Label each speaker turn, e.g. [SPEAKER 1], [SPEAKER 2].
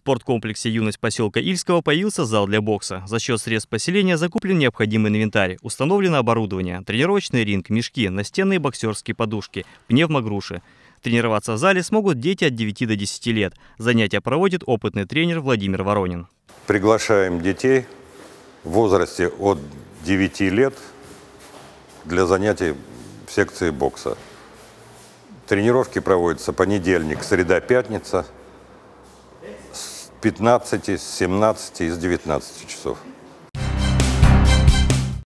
[SPEAKER 1] Спорткомплексе «Юность» поселка Ильского появился зал для бокса. За счет средств поселения закуплен необходимый инвентарь, установлено оборудование, тренировочный ринг, мешки, настенные боксерские подушки, пневмогруши. Тренироваться в зале смогут дети от 9 до 10 лет. Занятия проводит опытный тренер Владимир Воронин.
[SPEAKER 2] Приглашаем детей в возрасте от 9 лет для занятий в секции бокса. Тренировки проводятся понедельник, среда, пятница 15, с 17 и с 19 часов.